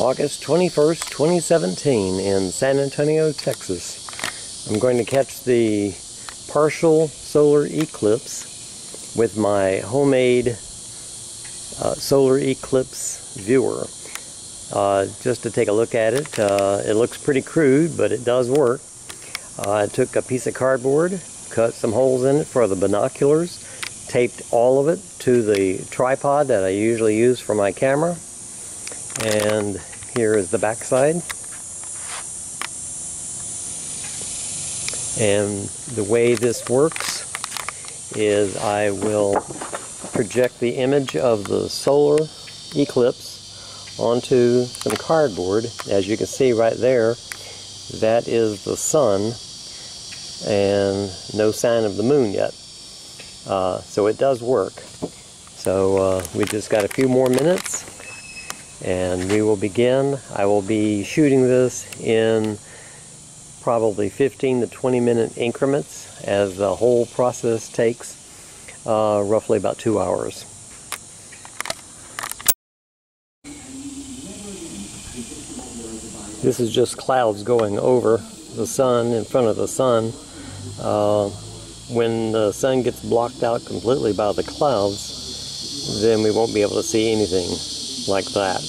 August 21st, 2017 in San Antonio, Texas. I'm going to catch the partial solar eclipse with my homemade uh, solar eclipse viewer. Uh, just to take a look at it, uh, it looks pretty crude, but it does work. Uh, I took a piece of cardboard, cut some holes in it for the binoculars, taped all of it to the tripod that I usually use for my camera, and here is the backside. And the way this works is I will project the image of the solar eclipse onto some cardboard. As you can see right there, that is the sun and no sign of the moon yet. Uh, so it does work. So uh, we just got a few more minutes and we will begin. I will be shooting this in probably 15 to 20 minute increments as the whole process takes uh, roughly about two hours. This is just clouds going over the sun, in front of the sun. Uh, when the sun gets blocked out completely by the clouds, then we won't be able to see anything like that.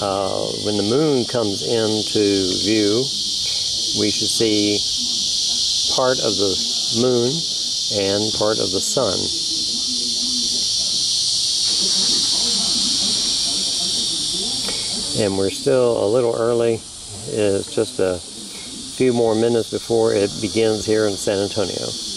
Uh, when the moon comes into view, we should see part of the moon and part of the sun. And we're still a little early. It's just a few more minutes before it begins here in San Antonio.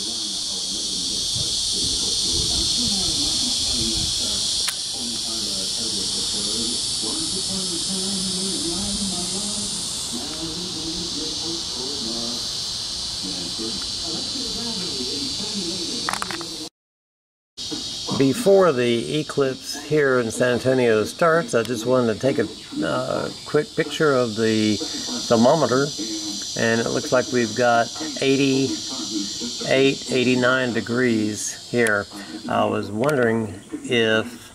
Before the eclipse here in San Antonio starts, I just wanted to take a uh, quick picture of the thermometer and it looks like we've got 88, 89 degrees here. I was wondering if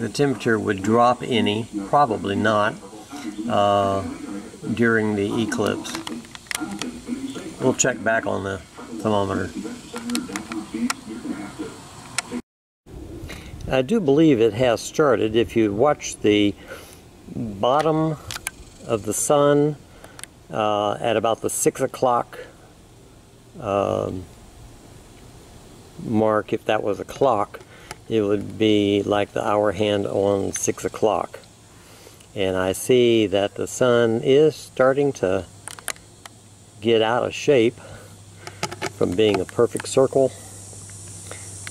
the temperature would drop any, probably not, uh, during the eclipse. We'll check back on the thermometer. I do believe it has started. If you watch the bottom of the sun uh, at about the 6 o'clock um, mark, if that was a clock, it would be like the hour hand on 6 o'clock. And I see that the sun is starting to get out of shape from being a perfect circle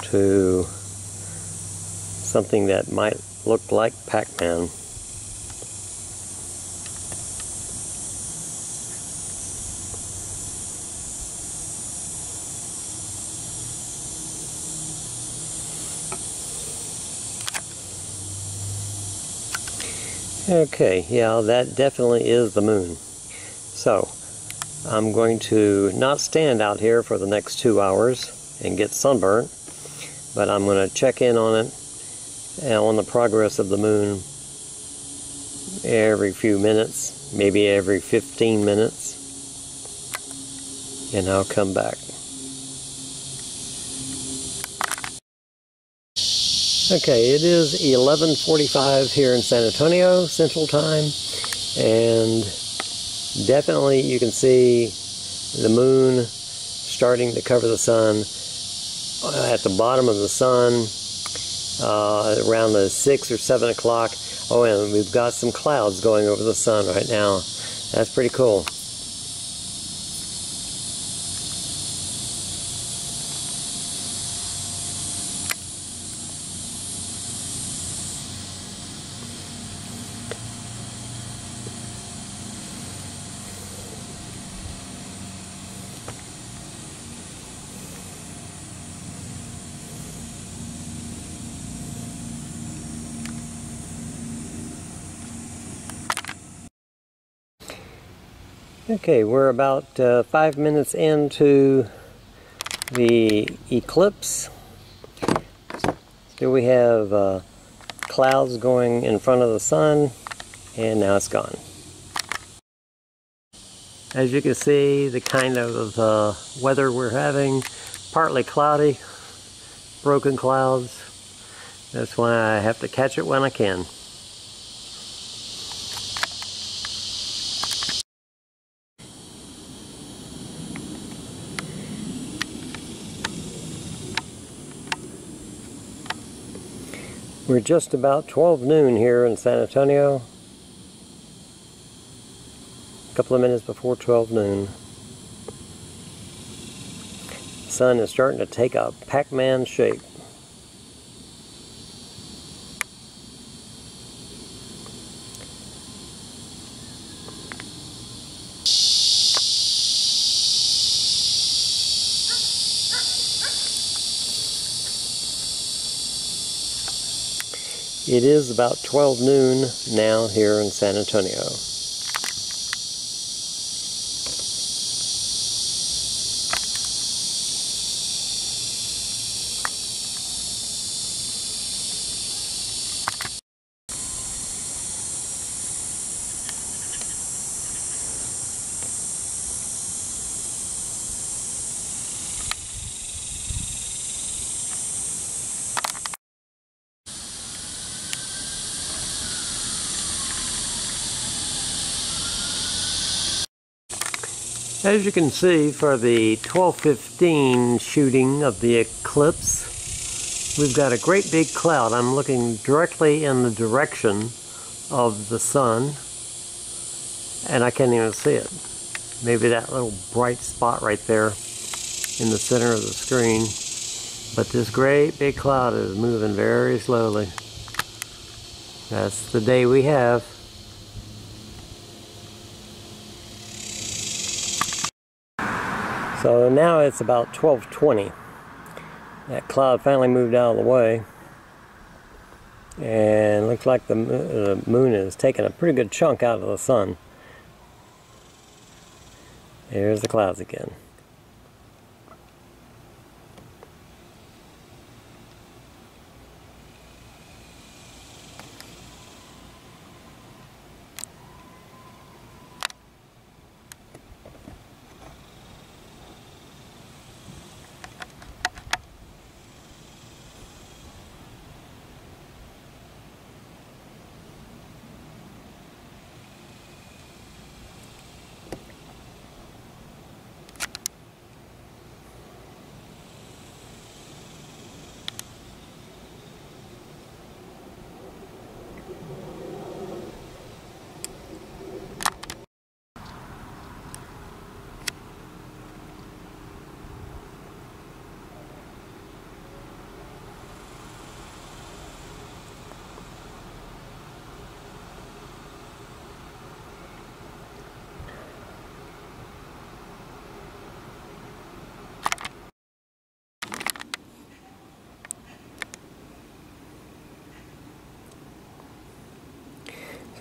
to something that might look like Pac-Man. Okay, yeah, that definitely is the moon. So, I'm going to not stand out here for the next two hours and get sunburnt, but I'm going to check in on it Uh, on the progress of the moon every few minutes, maybe every 15 minutes, and I'll come back. Okay, it is 11:45 here in San Antonio Central Time, and definitely you can see the moon starting to cover the sun. Uh, at the bottom of the sun, uh, around the 6 or 7 o'clock. Oh, and we've got some clouds going over the sun right now. That's pretty cool. Okay, we're about uh, five minutes into the eclipse. Here we have uh, clouds going in front of the sun and now it's gone. As you can see, the kind of uh, weather we're having, partly cloudy, broken clouds. That's why I have to catch it when I can. We're just about 12 noon here in San Antonio. A couple of minutes before 12 noon. The sun is starting to take a Pac-Man shape. It is about 12 noon now here in San Antonio. As you can see for the 1215 shooting of the eclipse, we've got a great big cloud. I'm looking directly in the direction of the sun and I can't even see it. Maybe that little bright spot right there in the center of the screen. But this great big cloud is moving very slowly. That's the day we have. So now it's about 1220. That cloud finally moved out of the way. And looks like the uh, moon is taking a pretty good chunk out of the sun. Here's the clouds again.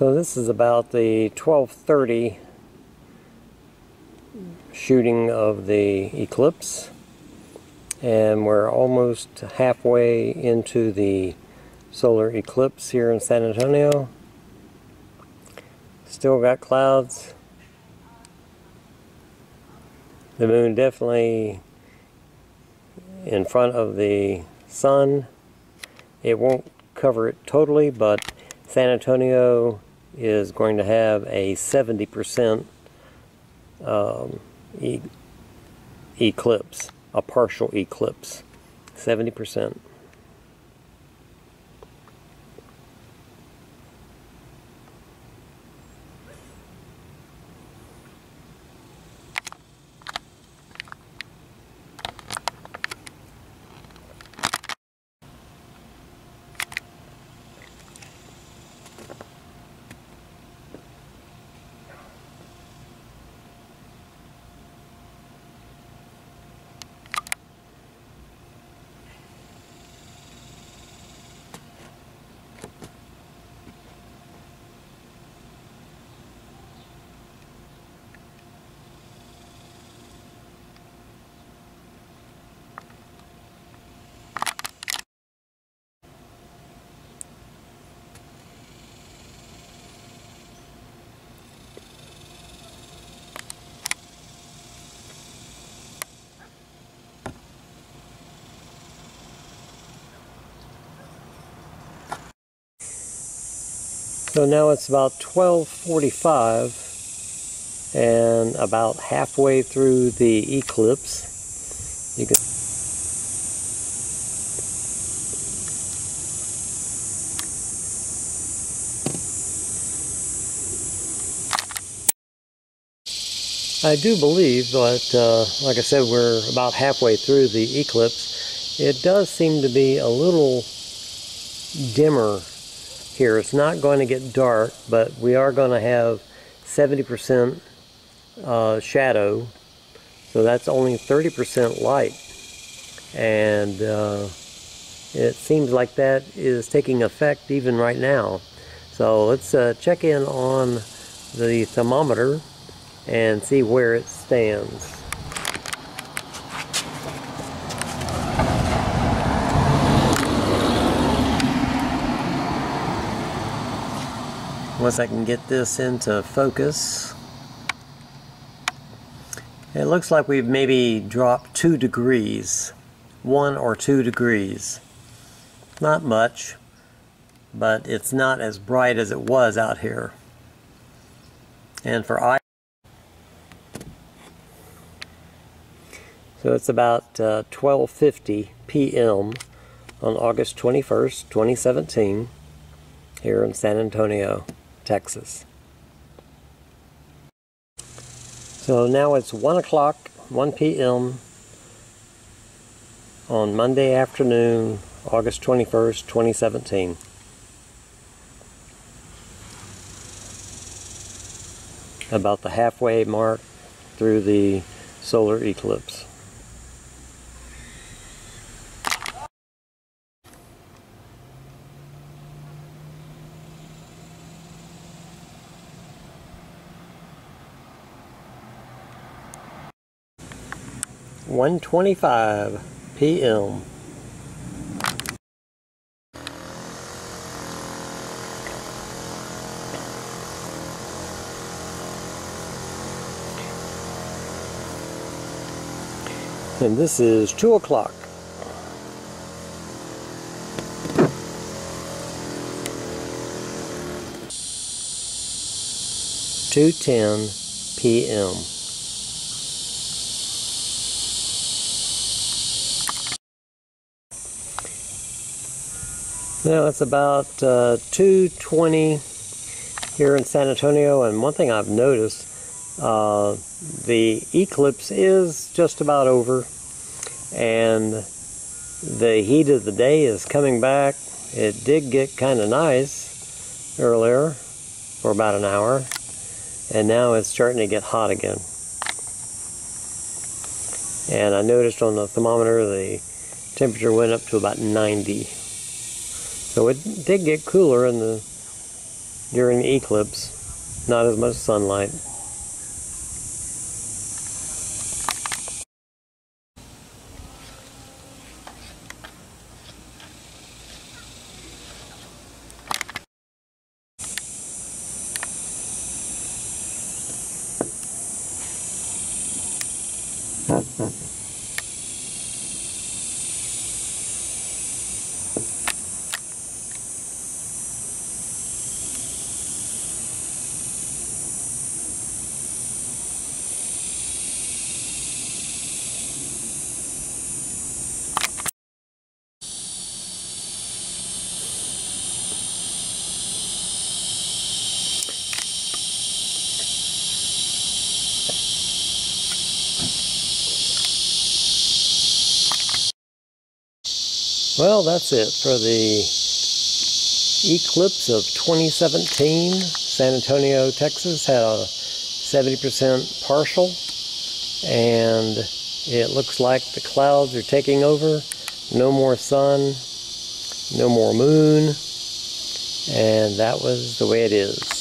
So this is about the 1230 shooting of the eclipse and we're almost halfway into the solar eclipse here in San Antonio. Still got clouds. The moon definitely in front of the sun. It won't cover it totally, but San Antonio is going to have a 70% um, e eclipse, a partial eclipse. 70%. So now it's about 1245 and about halfway through the eclipse. You can I do believe that, uh, like I said, we're about halfway through the eclipse. It does seem to be a little dimmer here. It's not going to get dark, but we are going to have 70% uh, shadow. So that's only 30% light. And uh, it seems like that is taking effect even right now. So let's uh, check in on the thermometer and see where it stands. Once I can get this into focus, it looks like we've maybe dropped two degrees, one or two degrees. Not much, but it's not as bright as it was out here. And for I So it's about uh, 12.50 p.m. on August 21st, 2017 here in San Antonio, Texas. So now it's 1 o'clock, 1 p.m. on Monday afternoon, August 21st, 2017. About the halfway mark through the solar eclipse. One twenty-five p.m. And this is 2 o'clock. Two ten p.m. Now it's about uh, 2.20 here in San Antonio and one thing I've noticed, uh, the eclipse is just about over and the heat of the day is coming back. It did get kind of nice earlier for about an hour and now it's starting to get hot again. And I noticed on the thermometer the temperature went up to about 90. So it did get cooler in the during the eclipse, not as much sunlight. Well, that's it for the eclipse of 2017. San Antonio, Texas had a 70% partial and it looks like the clouds are taking over. No more sun, no more moon, and that was the way it is.